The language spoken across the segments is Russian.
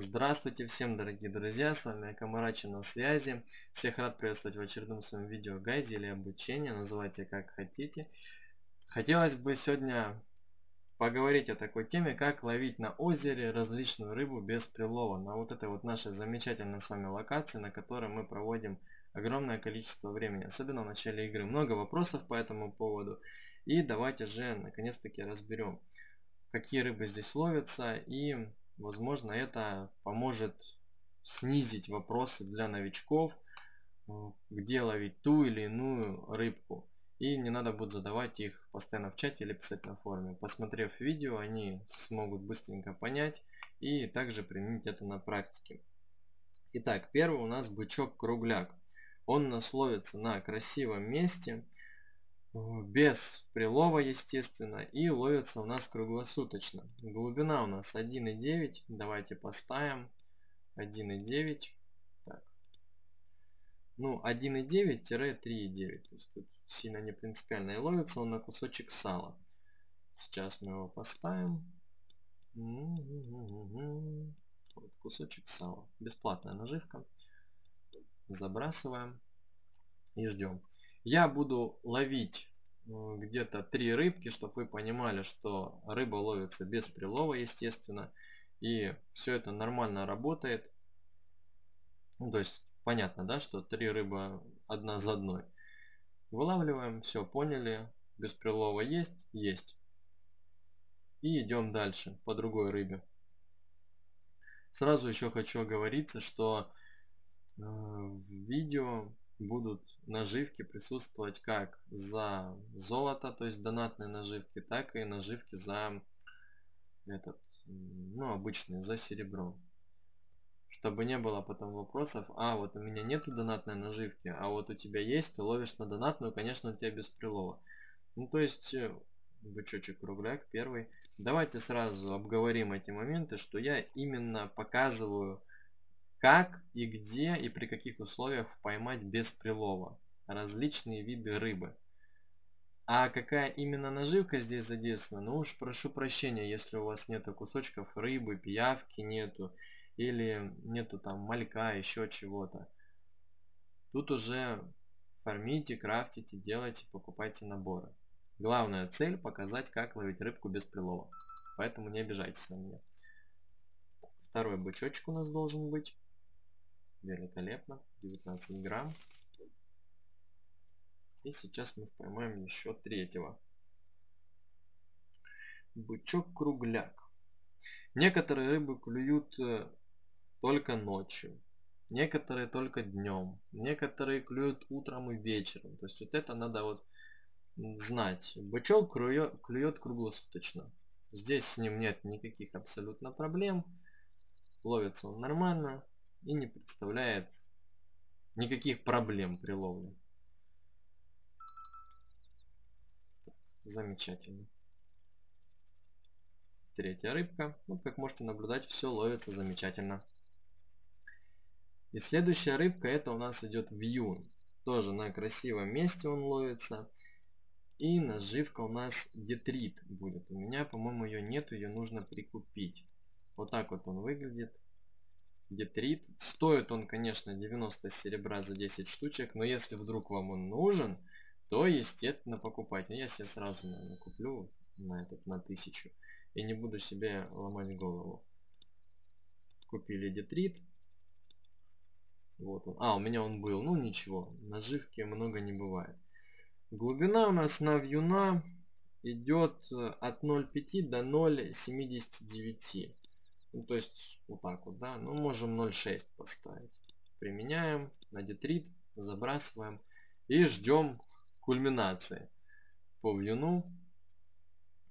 Здравствуйте всем, дорогие друзья, с вами Акамарачи на связи. Всех рад приветствовать в очередном своем видео гайде или обучении, называйте как хотите. Хотелось бы сегодня поговорить о такой теме, как ловить на озере различную рыбу без прилова. На вот этой вот нашей замечательной с вами локации, на которой мы проводим огромное количество времени, особенно в начале игры. Много вопросов по этому поводу. И давайте же наконец-таки разберем, какие рыбы здесь ловятся и Возможно, это поможет снизить вопросы для новичков, где ловить ту или иную рыбку. И не надо будет задавать их постоянно в чате или писать на форуме. Посмотрев видео, они смогут быстренько понять и также применить это на практике. Итак, первый у нас бычок-кругляк. Он у на красивом месте без прилова, естественно, и ловится у нас круглосуточно. Глубина у нас 1,9. Давайте поставим 1,9. Так. Ну, 1,9-3,9. То есть тут сильно не принципиально. И ловится он на кусочек сала. Сейчас мы его поставим. Вот кусочек сала. Бесплатная наживка. Забрасываем и ждем. Я буду ловить э, где-то три рыбки, чтобы вы понимали, что рыба ловится без прилова, естественно. И все это нормально работает. Ну, то есть понятно, да, что три рыбы одна за одной. Вылавливаем, все, поняли. Без прилова есть? Есть. И идем дальше по другой рыбе. Сразу еще хочу оговориться, что э, в видео будут наживки присутствовать как за золото, то есть донатные наживки, так и наживки за этот, ну, обычные, за серебро. Чтобы не было потом вопросов, а вот у меня нету донатной наживки, а вот у тебя есть, ты ловишь на донатную, конечно, у тебя без прилова. Ну, то есть, э, бычочек кругляк первый. Давайте сразу обговорим эти моменты, что я именно показываю как и где и при каких условиях поймать без прилова различные виды рыбы. А какая именно наживка здесь задействована, ну уж прошу прощения, если у вас нету кусочков рыбы, пиявки нету, или нету там малька, еще чего-то. Тут уже фармите, крафтите, делайте, покупайте наборы. Главная цель показать, как ловить рыбку без прилова. Поэтому не обижайтесь на меня. Второй бычочек у нас должен быть. Великолепно. 19 грамм. И сейчас мы поймаем еще третьего. Бычок-кругляк. Некоторые рыбы клюют э, только ночью. Некоторые только днем. Некоторые клюют утром и вечером. То есть вот это надо вот знать. Бычок клюет, клюет круглосуточно. Здесь с ним нет никаких абсолютно проблем. Ловится он нормально и не представляет никаких проблем при ловле. Замечательно. Третья рыбка. Ну, как можете наблюдать, все ловится замечательно. И следующая рыбка, это у нас идет вьюн. Тоже на красивом месте он ловится. И наживка у нас детрит будет. У меня, по-моему, ее нету, ее нужно прикупить. Вот так вот он выглядит детрит. Стоит он, конечно, 90 серебра за 10 штучек, но если вдруг вам он нужен, то, естественно, покупать. Но я себе сразу, наверное, куплю на этот, на 1000. И не буду себе ломать голову. Купили детрит. Вот он. А, у меня он был. Ну, ничего. Наживки много не бывает. Глубина у нас на вьюна идет от 0,5 до 0,79. Ну, то есть вот так вот, да. Ну, можем 0.6 поставить. Применяем на детрит, забрасываем и ждем кульминации по вьюну.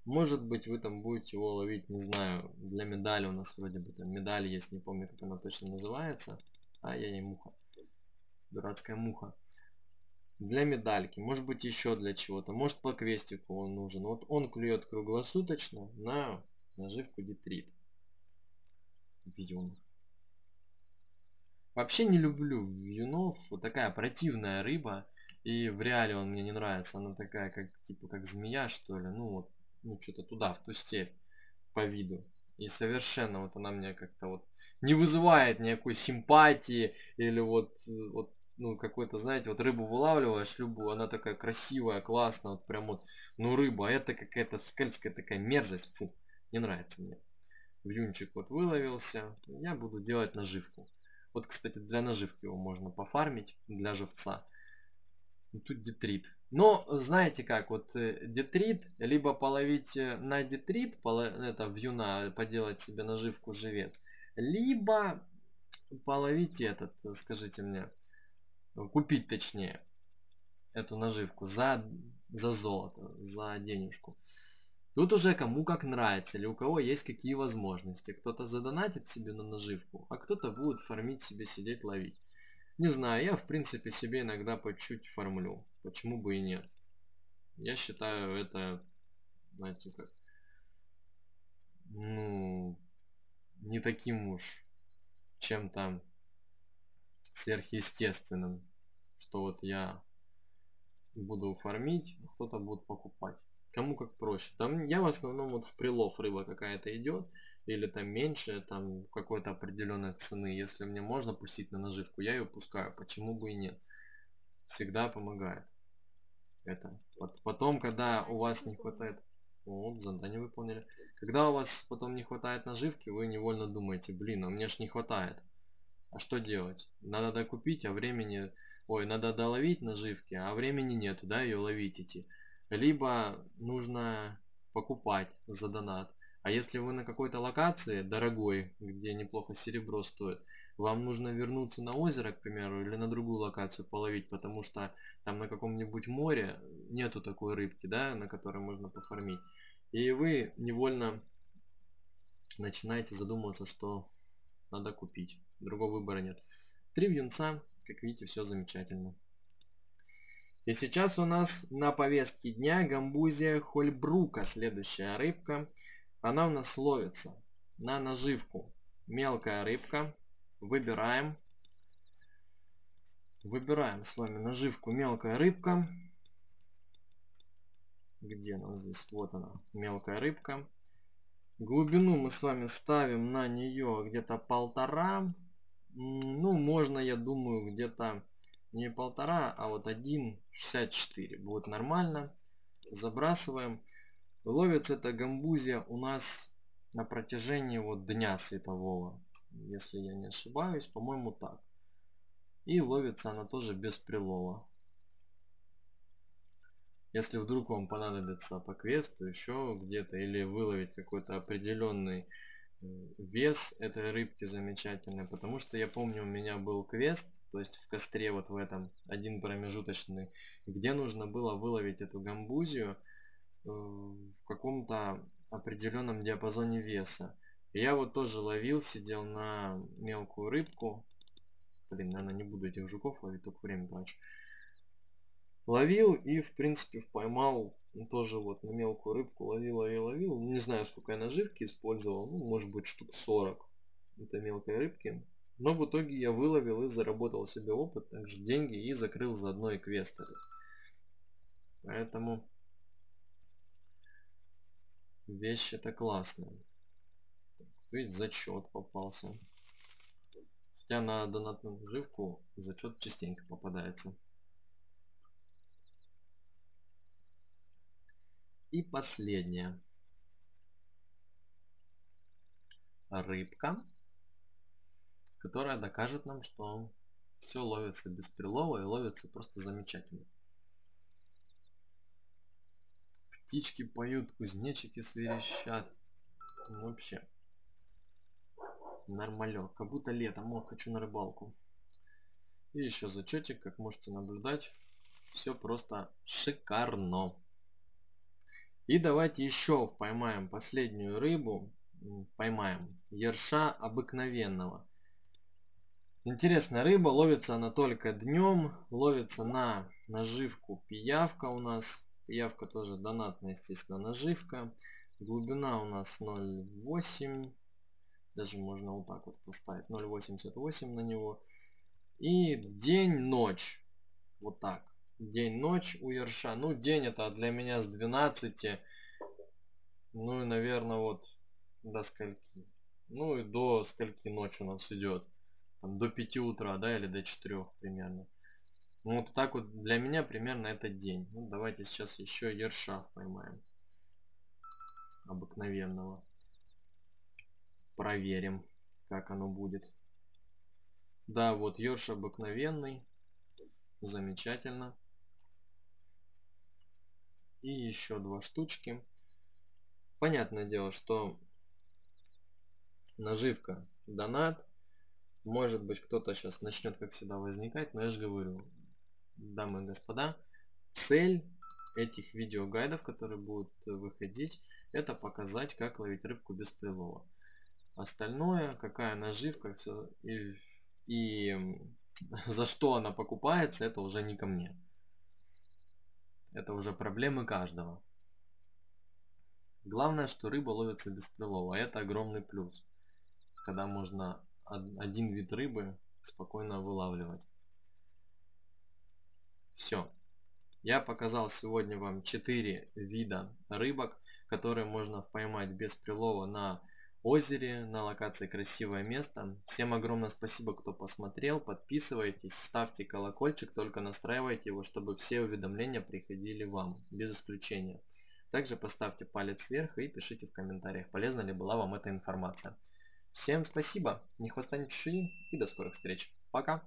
Может быть вы там будете его ловить, не знаю, для медали у нас вроде бы там медаль есть, не помню как она точно называется. А я и муха. Дурацкая муха. Для медальки, может быть еще для чего-то, может по квестику он нужен. Вот он клюет круглосуточно на наживку детрит вьюн. Вообще не люблю вьюнов. Вот такая противная рыба. И в реале он мне не нравится. Она такая, как типа как змея, что ли. Ну вот, ну что-то туда, в ту степь по виду. И совершенно вот она мне как-то вот не вызывает никакой симпатии или вот, вот ну, какой-то, знаете, вот рыбу вылавливаешь, любую, она такая красивая, классная, вот прям вот, ну, рыба, а это какая-то скользкая такая мерзость, фу, не нравится мне. Вьюнчик вот выловился, я буду делать наживку. Вот, кстати, для наживки его можно пофармить, для живца. Ну, тут детрит. Но, знаете как, вот э, детрит, либо половить э, на детрит, это вьюна, поделать себе наживку живец, либо половить этот, скажите мне, купить точнее эту наживку за, за золото, за денежку. Тут уже кому как нравится, или у кого есть какие возможности. Кто-то задонатит себе на наживку, а кто-то будет фармить себе, сидеть, ловить. Не знаю, я в принципе себе иногда по чуть фармлю. Почему бы и нет. Я считаю это, знаете как, ну, не таким уж чем-то сверхъестественным, что вот я буду фармить, кто-то будет покупать. Кому как проще. Там я в основном вот в прилов рыба какая-то идет, или там меньше, там какой-то определенной цены. Если мне можно пустить на наживку, я ее пускаю. Почему бы и нет? Всегда помогает. Это. Потом, когда у вас не хватает... Вот, задание выполнили. Когда у вас потом не хватает наживки, вы невольно думаете, блин, а мне ж не хватает. А что делать? Надо докупить, а времени... Ой, надо доловить наживки, а времени нету, да, ее ловить идти. Либо нужно покупать за донат. А если вы на какой-то локации дорогой, где неплохо серебро стоит, вам нужно вернуться на озеро, к примеру, или на другую локацию половить, потому что там на каком-нибудь море нету такой рыбки, да, на которой можно пофармить. И вы невольно начинаете задумываться, что надо купить. Другого выбора нет. Три вьюнца, как видите, все замечательно. И сейчас у нас на повестке дня гамбузия хольбрука, следующая рыбка. Она у нас ловится на наживку. Мелкая рыбка. Выбираем. Выбираем с вами наживку мелкая рыбка. Где она здесь? Вот она, мелкая рыбка. Глубину мы с вами ставим на нее где-то полтора. Ну, можно, я думаю, где-то не полтора, а вот 1,64. Будет нормально. Забрасываем. Ловится эта гамбузия у нас на протяжении вот дня светового. Если я не ошибаюсь, по-моему так. И ловится она тоже без прилова. Если вдруг вам понадобится по квесту еще где-то или выловить какой-то определенный вес этой рыбки замечательный, потому что я помню у меня был квест, то есть в костре вот в этом, один промежуточный, где нужно было выловить эту гамбузию э, в каком-то определенном диапазоне веса. Я вот тоже ловил, сидел на мелкую рыбку. Блин, наверное, не буду этих жуков ловить, только время трачу. Ловил и, в принципе, поймал ну, тоже вот на мелкую рыбку ловил, ловил, ловил. Не знаю, сколько я наживки использовал. Ну, может быть, штук 40 этой мелкой рыбки. Но в итоге я выловил и заработал себе опыт, также деньги и закрыл заодно и квест этот. Поэтому вещь это классная. Видите, зачет попался. Хотя на донатную наживку зачет частенько попадается. И последняя. Рыбка, которая докажет нам, что все ловится без прилова и ловится просто замечательно. Птички поют, кузнечики сверещат. Вообще. Нормалек. Как будто летом. О, хочу на рыбалку. И еще зачетик, как можете наблюдать. Все просто шикарно. И давайте еще поймаем последнюю рыбу. Поймаем ерша обыкновенного. Интересная рыба, ловится она только днем, ловится на наживку пиявка у нас. Пиявка тоже донатная, естественно, наживка. Глубина у нас 0,8. Даже можно вот так вот поставить 0,88 на него. И день-ночь. Вот так день-ночь у Ерша. Ну, день это для меня с 12. Ну и, наверное, вот до скольки? Ну и до скольки ночь у нас идет? Там, до 5 утра, да, или до 4 примерно. Ну вот так вот для меня примерно это день. Ну, давайте сейчас еще ерша поймаем. Обыкновенного. Проверим, как оно будет. Да, вот ерш обыкновенный. Замечательно. И еще два штучки. Понятное дело, что наживка донат. Может быть кто-то сейчас начнет как всегда возникать, но я же говорю, дамы и господа, цель этих видеогайдов, которые будут выходить, это показать, как ловить рыбку без прилова. Остальное, какая наживка, все и, и за что она покупается, это уже не ко мне. Это уже проблемы каждого. Главное, что рыба ловится без прилова. Это огромный плюс. Когда можно один вид рыбы спокойно вылавливать. Все. Я показал сегодня вам 4 вида рыбок, которые можно поймать без прилова на озере, на локации красивое место. Всем огромное спасибо, кто посмотрел. Подписывайтесь, ставьте колокольчик, только настраивайте его, чтобы все уведомления приходили вам, без исключения. Также поставьте палец вверх и пишите в комментариях, полезна ли была вам эта информация. Всем спасибо, ни хвоста, ни чешуи и до скорых встреч. Пока!